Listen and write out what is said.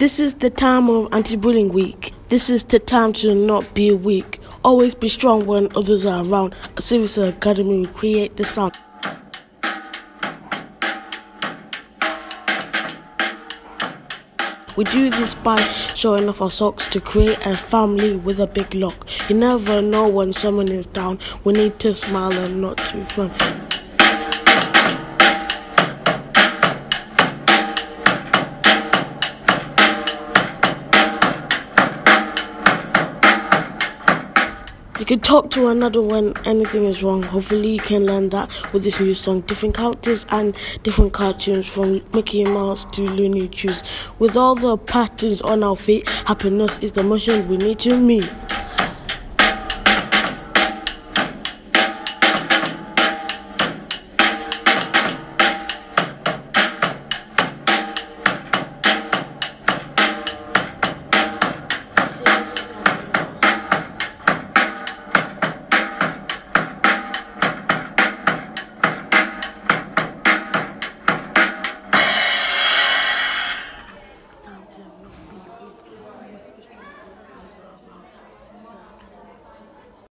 This is the time of anti-bullying week. This is the time to not be weak. Always be strong when others are around. Sirius Academy will create the sound. We do this by showing off our socks to create a family with a big lock. You never know when someone is down. We need to smile and not to frown. You can talk to another when anything is wrong. Hopefully, you can learn that with this new song. Different characters and different cartoons from Mickey Mouse to Looney Tunes. With all the patterns on our feet, happiness is the motion we need to meet.